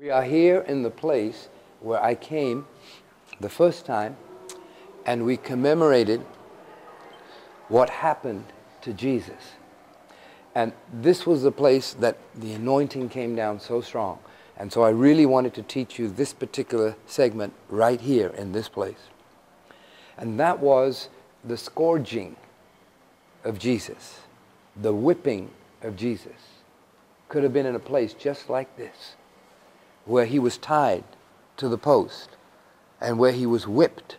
We are here in the place where I came the first time and we commemorated what happened to Jesus. And this was the place that the anointing came down so strong. And so I really wanted to teach you this particular segment right here in this place. And that was the scourging of Jesus, the whipping of Jesus. Could have been in a place just like this, where he was tied to the post and where he was whipped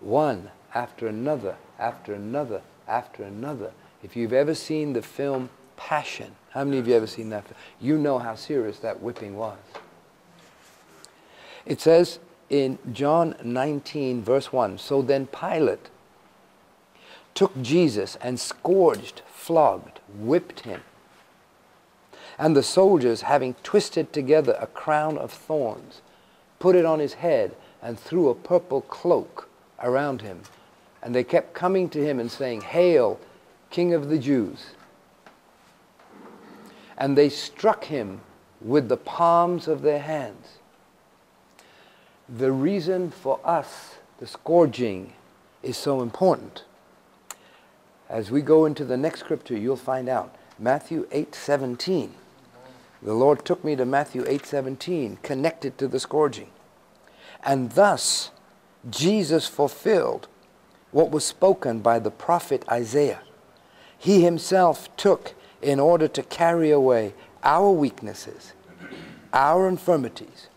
one after another, after another, after another. If you've ever seen the film Passion, how many of you ever seen that? You know how serious that whipping was. It says in John 19, verse 1 So then Pilate took Jesus and scourged, flogged, whipped him. And the soldiers, having twisted together a crown of thorns, put it on his head and threw a purple cloak around him. And they kept coming to him and saying, Hail, King of the Jews. And they struck him with the palms of their hands. The reason for us, the scourging, is so important. As we go into the next scripture, you'll find out. Matthew 8:17. The Lord took me to Matthew 8:17, connected to the scourging. And thus Jesus fulfilled what was spoken by the prophet Isaiah. He himself took in order to carry away our weaknesses, our infirmities,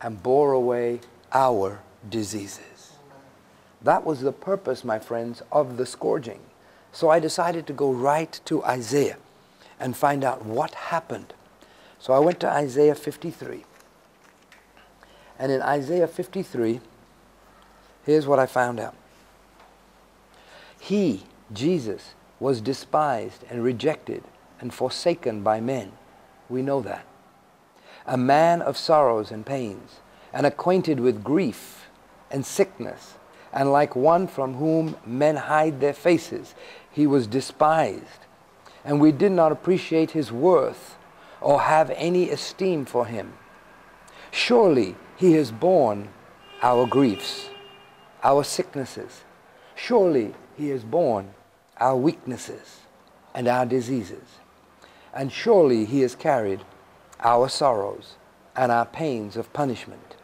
and bore away our diseases. That was the purpose, my friends, of the scourging. So I decided to go right to Isaiah and find out what happened. So I went to Isaiah 53. And in Isaiah 53, here's what I found out. He, Jesus, was despised and rejected and forsaken by men. We know that. A man of sorrows and pains, and acquainted with grief and sickness, and like one from whom men hide their faces, he was despised, and we did not appreciate his worth or have any esteem for him. Surely he has borne our griefs, our sicknesses. Surely he has borne our weaknesses and our diseases. And surely he has carried our sorrows and our pains of punishment.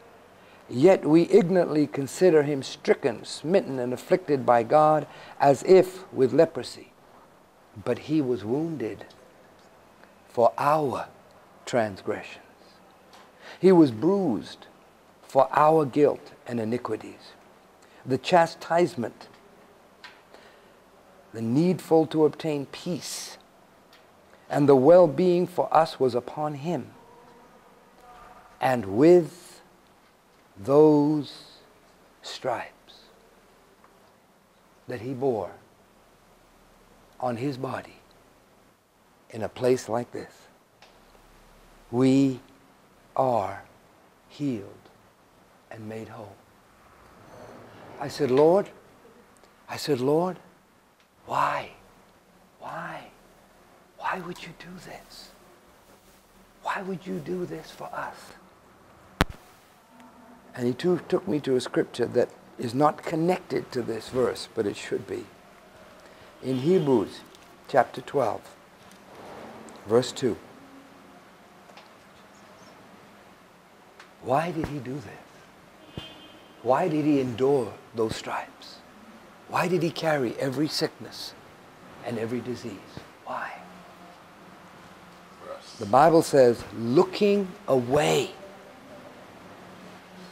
Yet we ignorantly consider him stricken, smitten, and afflicted by God as if with leprosy. But he was wounded for our transgressions, he was bruised for our guilt and iniquities. The chastisement, the needful to obtain peace, and the well being for us was upon him. And with those stripes that he bore on his body in a place like this, we are healed and made whole. I said, Lord, I said, Lord, why? Why? Why would you do this? Why would you do this for us? And he too took me to a scripture that is not connected to this verse, but it should be. In Hebrews chapter 12, verse 2. Why did he do this? Why did he endure those stripes? Why did he carry every sickness and every disease? Why? The Bible says, looking away.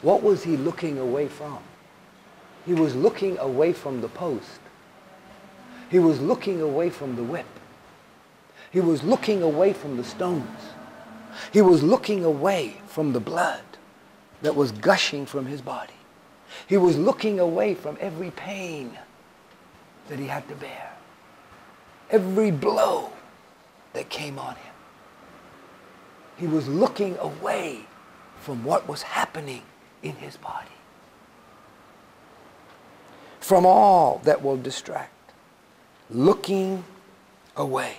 What was he looking away from? He was looking away from the post. He was looking away from the whip. He was looking away from the stones. He was looking away from the blood that was gushing from his body. He was looking away from every pain that he had to bear, every blow that came on him. He was looking away from what was happening in his body, from all that will distract, looking away.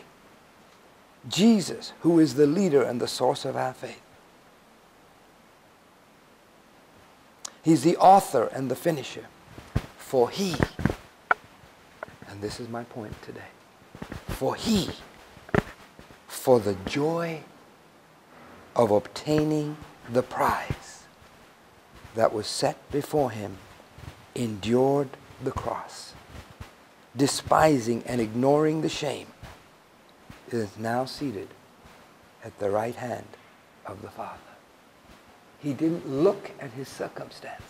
Jesus, who is the leader and the source of our faith, He's the author and the finisher. For he, and this is my point today, for he, for the joy of obtaining the prize that was set before him, endured the cross, despising and ignoring the shame, is now seated at the right hand of the Father. He didn't look at his circumstance.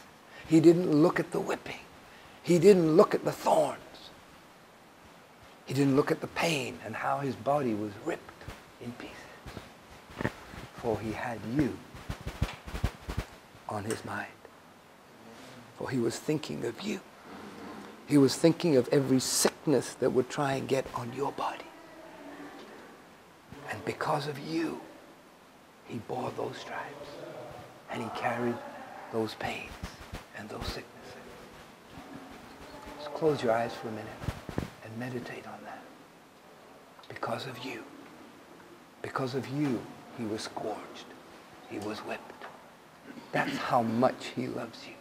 He didn't look at the whipping. He didn't look at the thorns. He didn't look at the pain and how his body was ripped in pieces. For he had you on his mind. For he was thinking of you. He was thinking of every sickness that would try and get on your body. Because of you, he bore those stripes and he carried those pains and those sicknesses. Just close your eyes for a minute and meditate on that. Because of you, because of you, he was scourged. He was whipped. That's how much he loves you.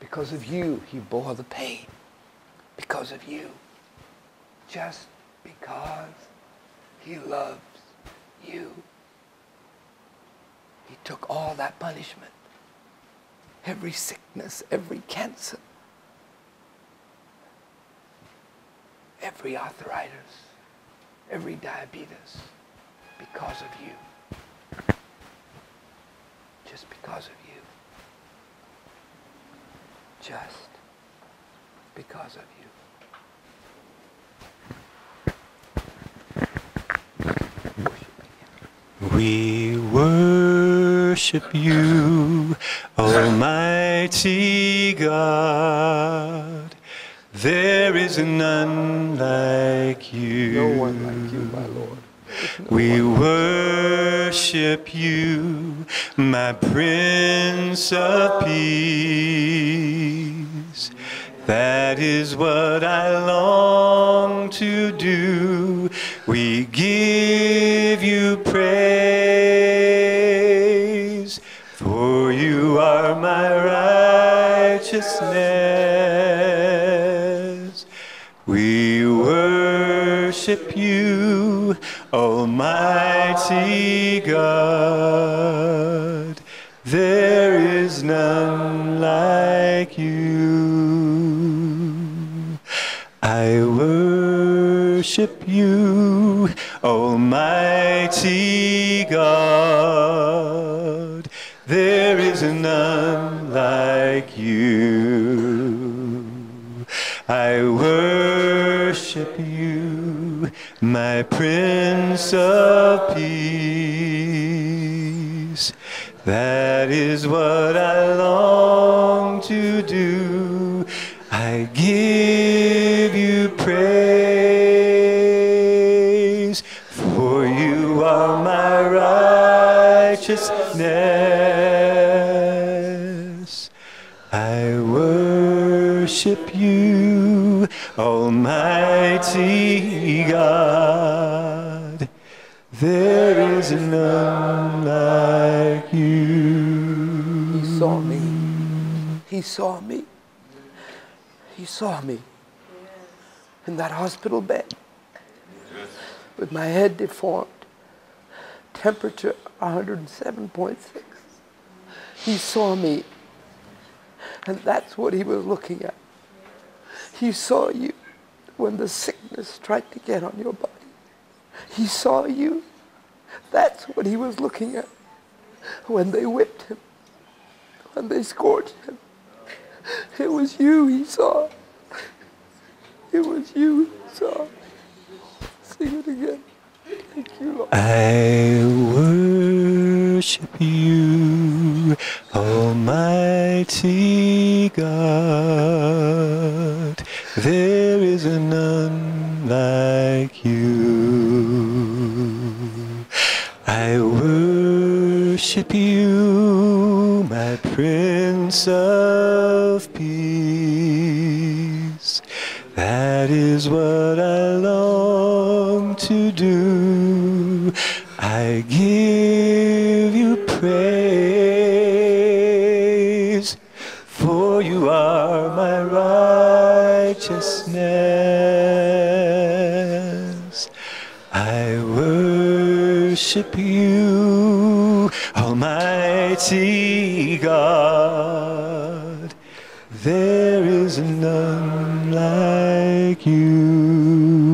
Because of you, he bore the pain. Because of you. Just because he loves you. He took all that punishment. Every sickness, every cancer, every arthritis, every diabetes, because of you. Just because of you. Just because of you. We worship you, Almighty God. There is none like you. No one like you, my Lord. No We worship you, my Prince of Peace. That is what I long to do. We give you praise, righteousness. We worship you, Almighty God. There is none like you. I worship you, my Prince of Peace. That is what I long to do. I give you praise, for you are my righteousness. I worship you, Almighty God. None like you. He saw me. He saw me. He saw me in that hospital bed with my head deformed, temperature 107.6. He saw me, and that's what he was looking at. He saw you when the sickness tried to get on your body. He saw you. That's what he was looking at when they whipped him, when they scourged him. It was you he saw. It was you he saw. Sing it again. Thank you, Lord. I worship you, Almighty God. There is none like worship you, my Prince of Peace. That is what I long to do. I give you praise, for you are my righteousness. I worship you. Almighty God. There is none like you.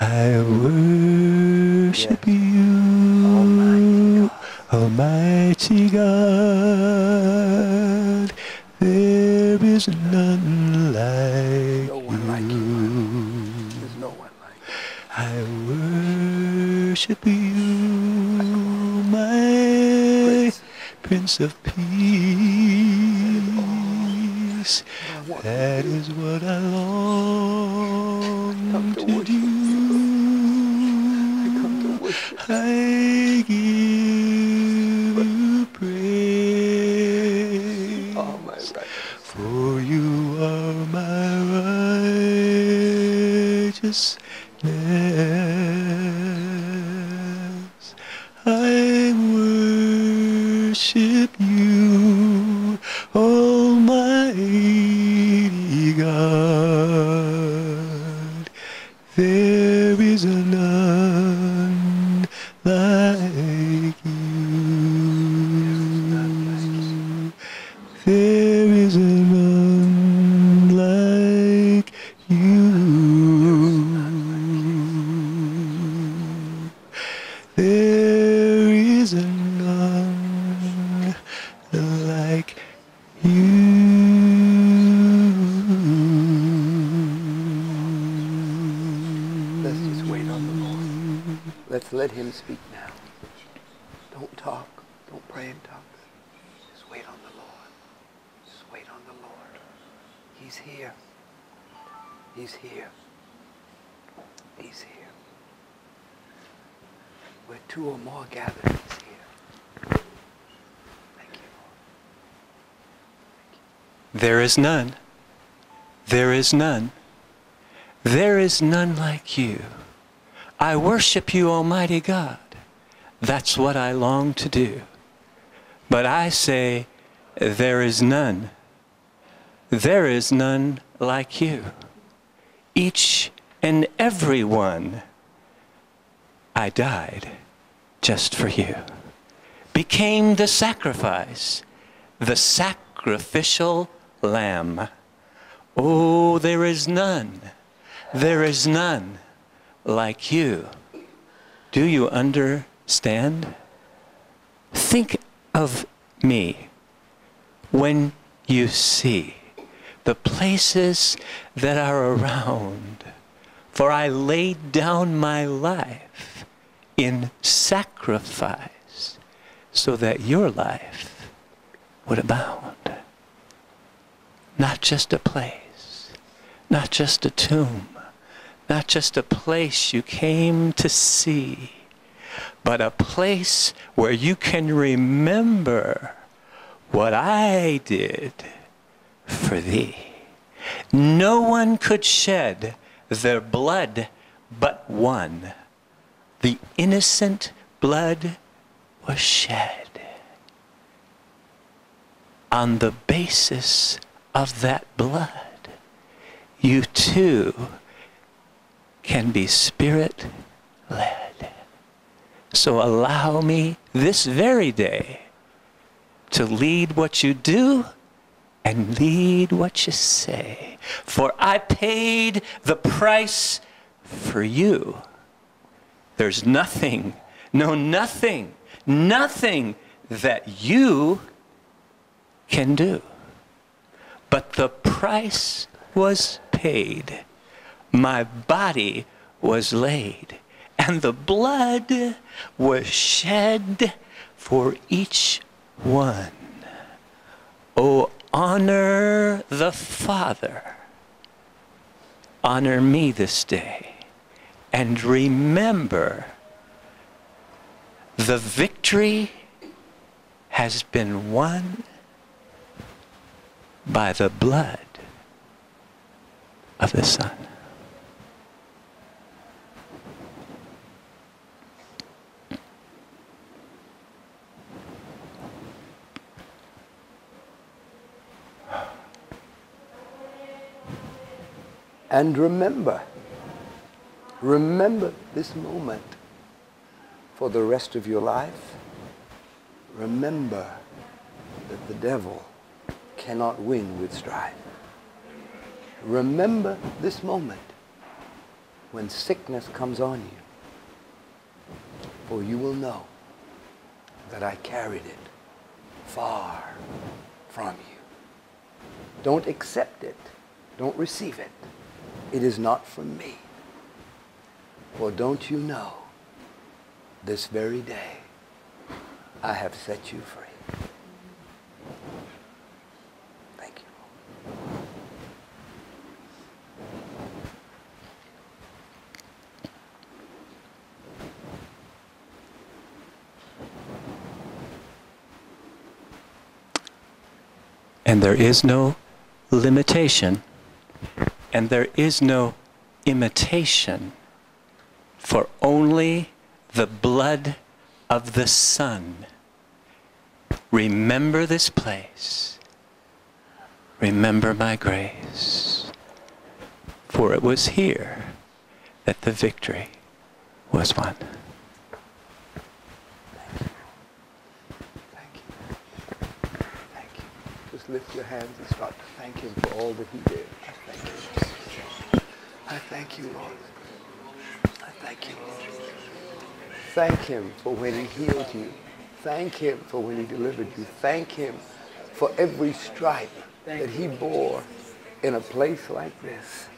I worship you, Almighty God. There is none like No one like you. There's no one like you. I worship you, Prince of Peace. That is what I long to do. come to worship. I give you praise. For you are my righteousness. Speak now. Don't talk. Don't pray in tongues. Just wait on the Lord. Just wait on the Lord. He's here. He's here. He's here. Where two or more gather, he's here. Thank you, Lord. There is none. There is none. There is none like you. I worship you, Almighty God. That's what I long to do. But I say, there is none. There is none like you. Each and every one, I died just for you. Became the sacrifice, the sacrificial lamb. Oh, there is none. There is none like you. Do you understand? Think of me when you see the places that are around. For I laid down my life in sacrifice so that your life would abound. Not just a place, not just a tomb, not just a place you came to see, but a place where you can remember what I did for thee. No one could shed their blood but one. The innocent blood was shed. On the basis of that blood, you too can be spirit led. So allow me this very day to lead what you do and lead what you say. For I paid the price for you. There's nothing, no, nothing, nothing that you can do. But the price was paid. My body was laid, and the blood was shed for each one. Oh, honor the Father. Honor me this day. And remember, the victory has been won by the blood of the Son. And remember, remember this moment for the rest of your life, remember that the devil cannot win with strife. Remember this moment when sickness comes on you, for you will know that I carried it far from you. Don't accept it. Don't receive it. It is not from me. For don't you know, this very day, I have set you free. Thank you. And there is no limitation, and there is no imitation, for only the blood of the Son. Remember this place. Remember my grace. For it was here that the victory was won. Thank you. Thank you. Just lift your hands and start to thank him for all that he did. I thank you. I thank you, Lord. I thank you, Lord. Thank him for when he healed you. Thank him for when he delivered you. Thank him for every stripe that he bore in a place like this.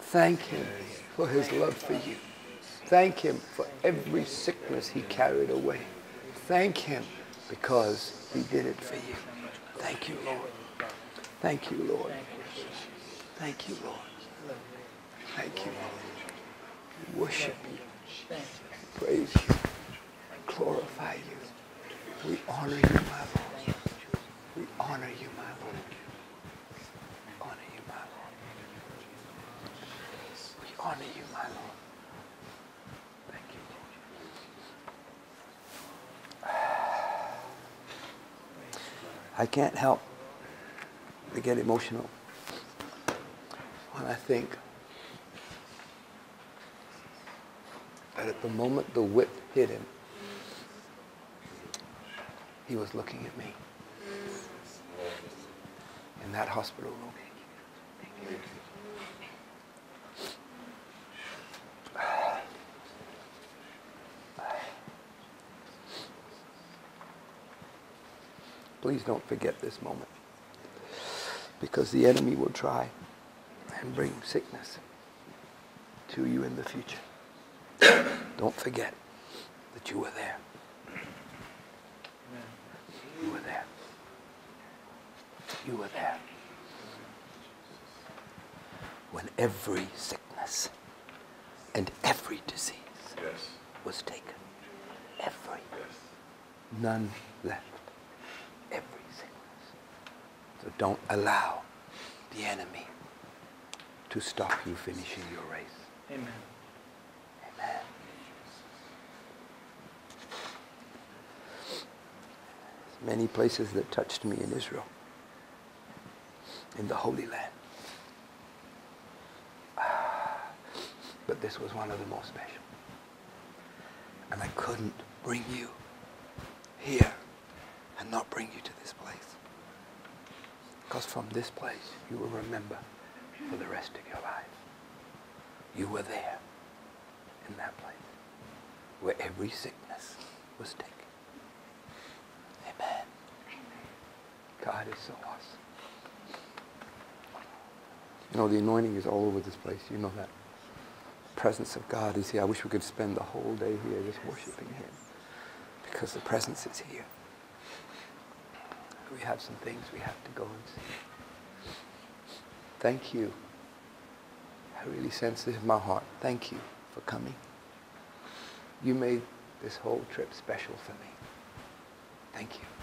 Thank him for his love for you. Thank him for every sickness he carried away. Thank him because he did it for you. Thank you, Lord. Thank you, Lord. Thank you, Lord. Thank you. We worship you. Praise you. Glorify you. We honor you, my Lord. We honor you, my Lord. We honor you, my Lord. We honor you, my Lord. Thank you, Lord. I can't help but get emotional when I think at the moment the whip hit him, he was looking at me in that hospital room. Please don't forget this moment because the enemy will try and bring sickness to you in the future. Don't forget that you were there. You were there. You were there. When every sickness and every disease Yes. was taken. Every. None left. Every sickness. So don't allow the enemy to stop you finishing your race. Amen. There's many places that touched me in Israel, in the Holy Land. But this was one of the most special. And I couldn't bring you here and not bring you to this place. Because from this place, you will remember for the rest of your life. You were there in that place where every sickness was taken. Amen. God is so awesome. You know, the anointing is all over this place. You know that. The presence of God is here. I wish we could spend the whole day here just worshiping Him because the presence is here. We have some things we have to go and see. Thank you. I really sense this in my heart. Thank you for coming. You made this whole trip special for me. Thank you.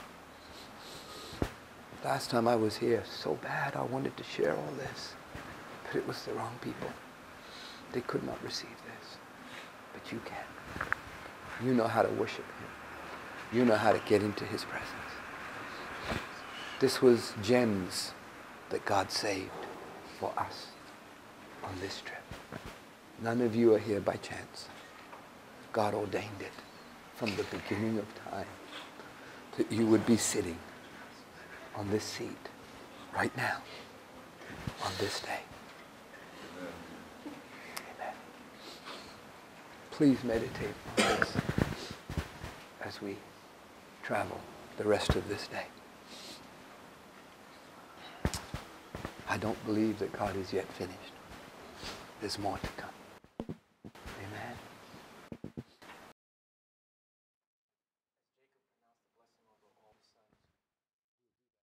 Last time I was here, so bad I wanted to share all this, but it was the wrong people. They could not receive this, but you can. You know how to worship Him. You know how to get into His presence. This was gems that God saved for us on this trip. None of you are here by chance. God ordained it from the beginning of time that you would be sitting on this seat right now on this day. Amen. Please meditate on this as we travel the rest of this day. I don't believe that God is yet finished. There's more to come.